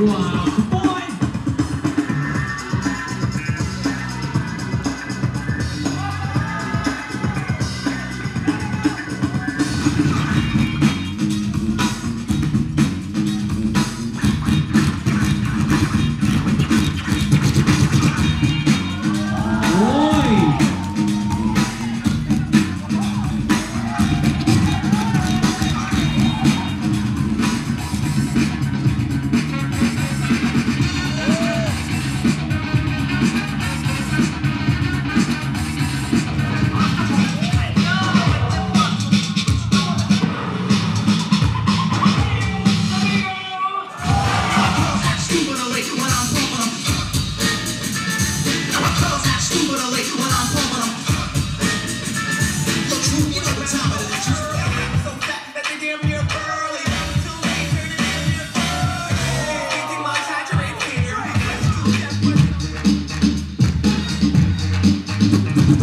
Wow.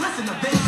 listen to this.